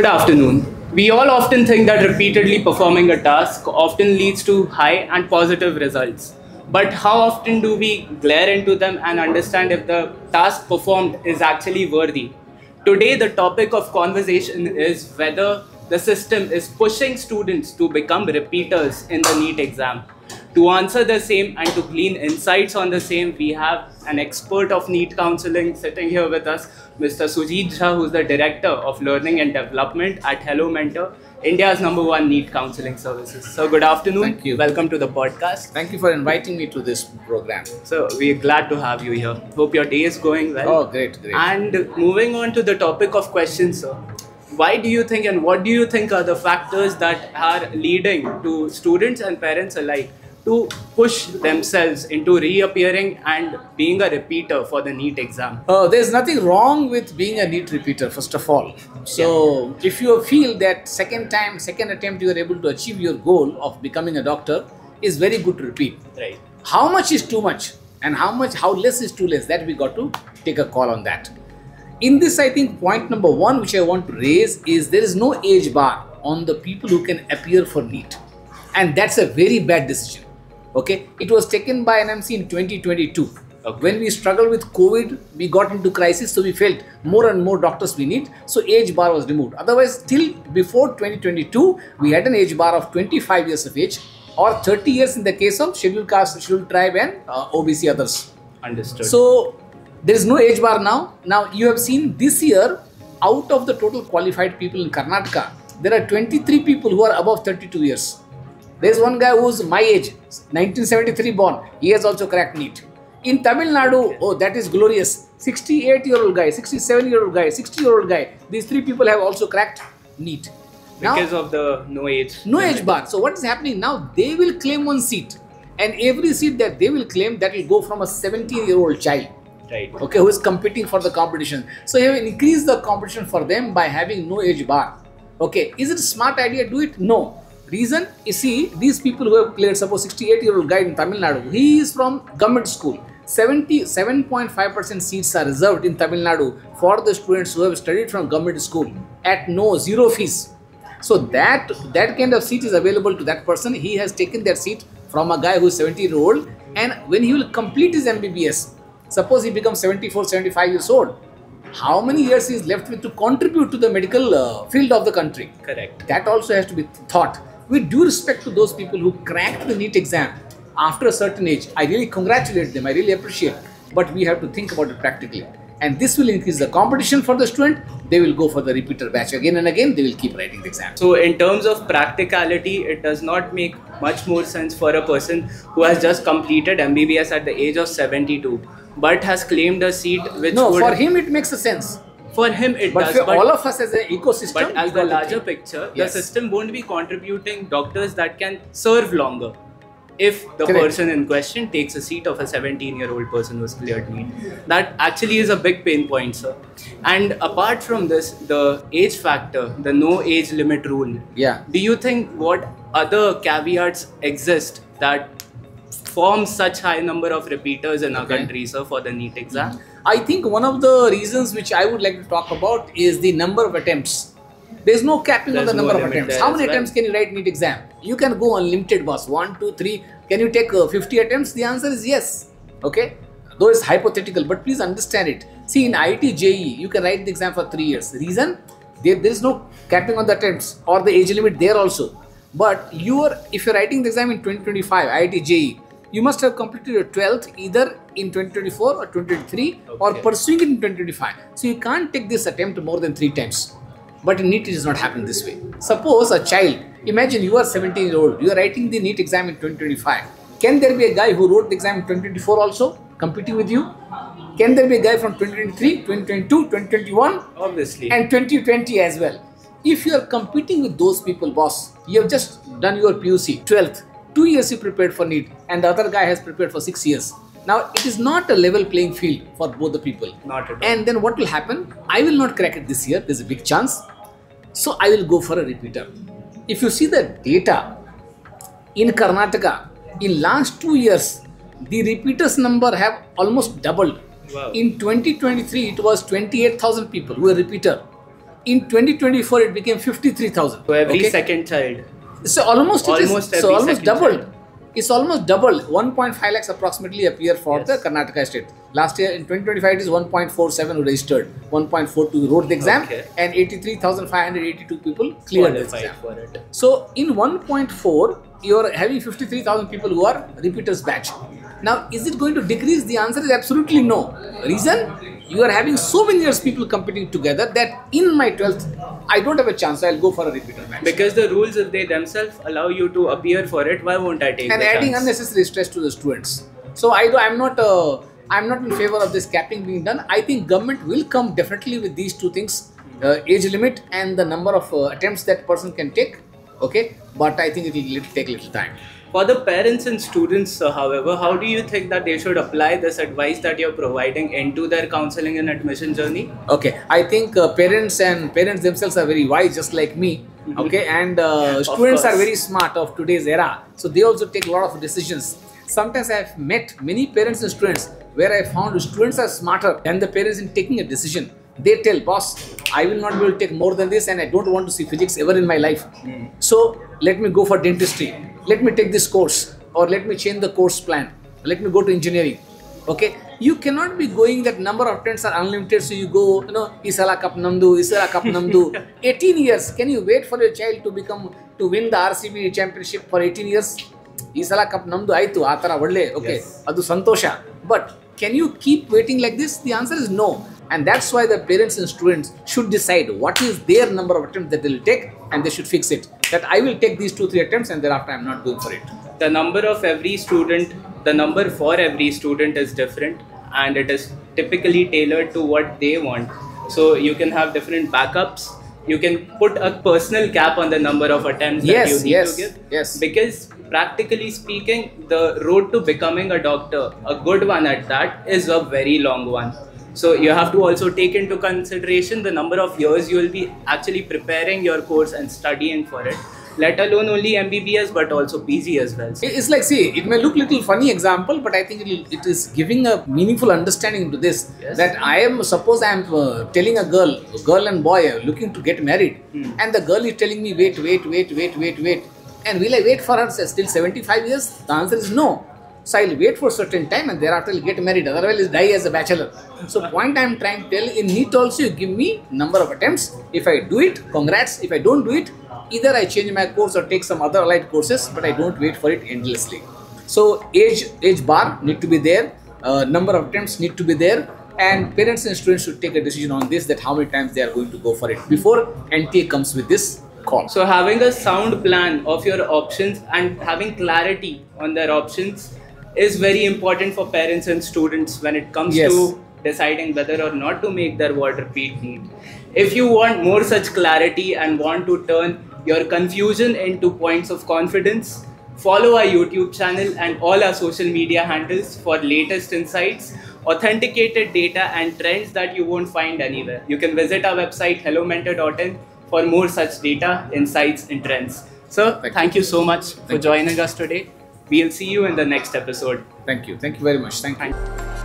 Good afternoon. We all often think that repeatedly performing a task often leads to high and positive results. But how often do we glare into them and understand if the task performed is actually worthy? Today, the topic of conversation is whether the system is pushing students to become repeaters in the NEET exam. To answer the same and to glean insights on the same, we have an expert of NEET counseling sitting here with us, Mr. Sujit Jha, who's the Director of Learning and Development at Hello Mentor, India's number one NEET counseling services. So, good afternoon. Thank you. Welcome to the podcast. Thank you for inviting me to this program. So, we're glad to have you here. Hope your day is going well. Oh, great, great. And moving on to the topic of questions, sir. Why do you think and what do you think are the factors that are leading to students and parents alike to push themselves into reappearing and being a repeater for the NEET exam? Uh, there's nothing wrong with being a NEET repeater, first of all. So, if you feel that second time, second attempt, you are able to achieve your goal of becoming a doctor, is very good to repeat. Right. How much is too much, and how much, how less is too less? That we got to take a call on that. In this, I think point number one, which I want to raise, is there is no age bar on the people who can appear for NEET, and that's a very bad decision. Okay, it was taken by NMC in 2022. Okay. When we struggled with COVID, we got into crisis, so we felt more and more doctors we need. So age bar was removed. Otherwise, till before 2022, we had an age bar of 25 years of age or 30 years in the case of scheduled caste, scheduled tribe, and uh, OBC others. Understood. So there is no age bar now. Now you have seen this year, out of the total qualified people in Karnataka, there are 23 people who are above 32 years. There is one guy who's my age, 1973 born. He has also cracked NEET. In Tamil Nadu, oh, that is glorious. 68 year old guy, 67 year old guy, 60 year old guy. These three people have also cracked NEET. Now, because of the no age. no age bar. So what is happening now? They will claim one seat, and every seat that they will claim that will go from a 17 year old child Right. okay who is competing for the competition so you have increased the competition for them by having no age bar okay is it a smart idea do it no reason you see these people who have cleared suppose 68 year old guy in tamil nadu he is from government school 77.5% seats are reserved in tamil nadu for the students who have studied from government school at no zero fees so that that kind of seat is available to that person he has taken that seat from a guy who is 70 year old and when he will complete his mbbs Suppose he becomes 74, 75 years old. How many years he is left with to contribute to the medical uh, field of the country? Correct. That also has to be thought. With due respect to those people who cracked the NEET exam after a certain age, I really congratulate them. I really appreciate. But we have to think about it practically. And this will increase the competition for the student. They will go for the repeater batch again and again. They will keep writing the exam. So, in terms of practicality, it does not make much more sense for a person who has just completed MBBS at the age of 72 but has claimed a seat which No, for him it makes a sense. For him it But does for but, all of us as an ecosystem, but as the larger picture Yes. the system won't be contributing doctors that can serve longer if the Correct. person in question takes a seat of a 17 year old person who's cleared NEET. That actually is a big pain point, sir. And apart from this, the age factor, the no age limit rule, Yeah. do you think what other caveats exist that form such high number of repeaters in our Okay. country, sir, for the NEET exam? I think one of the reasons which I would like to talk about is the number of attempts. There's no capping on the number no of attempts. How many attempts can you write NEET exam? You can go unlimited, boss. One, two, three. Can you take uh, 50 attempts? The answer is yes. Okay? Though it's hypothetical, but please understand it. See, in IIT JEE, you can write the exam for three years. Reason? There, there is no capping on the attempts or the age limit there also. But you are, if you're writing the exam in 2025, IIT JEE, you must have completed your 12th either in 2024 or 2023 or pursuing it in 2025. So you can't take this attempt more than three times. But in NEET, it does not happen this way. Suppose a child, imagine you are 17 year old, you are writing the NEET exam in 2025. Can there be a guy who wrote the exam in 2024 also competing with you? Can there be a guy from 2023, 2022, 2021, Obviously. and 2020 as well? If you are competing with those people, boss, you have just done your PUC 12th, two years you prepared for NEET, and the other guy has prepared for six years. Now, it is not a level playing field for both the people. Not at all. And then what will happen? I will not crack it this year. There's a big chance. So I will go for a repeater. If you see the data in Karnataka, in last two years, the repeaters number have almost doubled. Wow. In 2023, it was 28,000 people who were repeater. In 2024, it became 53,000. So every okay? second child. So almost it is- so almost doubled. child. It's almost double. 1.5 lakhs approximately appear for Yes. the Karnataka state. Last year in 2025 it is 1.47 who registered, 1.42 wrote the exam, Okay. and 83,582 people cleared qualified exam. for it. So in 1.4, you're having 53,000 people who are repeaters batch. Now, is it going to decrease? The answer is absolutely no. Reason? You are having so many years people competing together that in my 12th, I don't have a chance. I'll go for a repeater batch. Because the rules, if they themselves allow you to appear for it, why won't I take and adding chance? unnecessary stress to the students. So I do, I'm not uh, I'm not in favor of this capping being done. I think government will come definitely with these two things: uh, age limit and the number of uh, attempts that person can take. Okay, but I think it will take little time. For the parents and students, uh, however, how do you think that they should apply this advice that you're providing into their counseling and admission journey? Okay, I think uh, parents and parents themselves are very wise, just like me. Okay, and uh, students are very smart of today's era, so they also take a lot of decisions. Sometimes I have met many parents and students where I found students are smarter than the parents in taking a decision They tell boss, I will not be able to take more than this, and I don't want to see physics ever in my life. So let me go for dentistry. Let me take this course, or let me change the course plan. Let me go to engineering okay you cannot be going that number of tents are unlimited so you go you know isala cup namdu isala cup namdu 18 years can you wait for your child to become to win the rcb championship for 18 years isala cup namdu ಆಯ್ತು ಆ ಥರ ಒಳ್ಳೆ okay Yes. ಅದು ಸಂತೋಷ but can you keep waiting like this the answer is no and that's why the parents and students should decide what is their number of attempts that they will take and they should fix it that i will take these two three attempts and thereafter i'm not going for it The number of every student, the number for every student is different and it is typically tailored to what they want. So you can have different backups. You can put a personal cap on the number of attempts that Yes, you need yes, to give. yes. Because practically speaking, the road to becoming a doctor, a good one at that, is a very long one. So you have to also take into consideration the number of years you will be actually preparing your course and studying for it. Let alone only MBBS but also PG as well. It's like, see, it may look little funny example, but I think it, it is giving a meaningful understanding to this. Yes. That I am, suppose I am uh, telling a girl, a girl and boy are looking to get married, Hmm. and the girl is telling me, wait, wait, wait, wait, wait, wait. And will I wait for her still 75 years? The answer is no. So I'll wait for a certain time and thereafter I'll get married. Otherwise, I'll die as a bachelor. So point I'm trying to tell in NEET also you give me number of attempts. If I do it, congrats. If I don't do it, either I change my course or take some other allied courses, but I don't wait for it endlessly. So age age bar need to be there. Uh, number of attempts need to be there. And parents and students should take a decision on this that how many times they are going to go for it before NTA comes with this call. So having a sound plan of your options and having clarity on their options is very important for parents and students when it comes Yes. to deciding whether or not to make their water repeat. If you want more such clarity and want to turn your confusion into points of confidence, follow our YouTube channel and all our social media handles for latest insights, authenticated data and trends that you won't find anywhere. You can visit our website hellomentor.in for more such data, insights, and trends. Sir, Thank thank, you so much for you. joining us today. We'll see you in the next episode. Thank you. Thank you very much. Thank you. Thank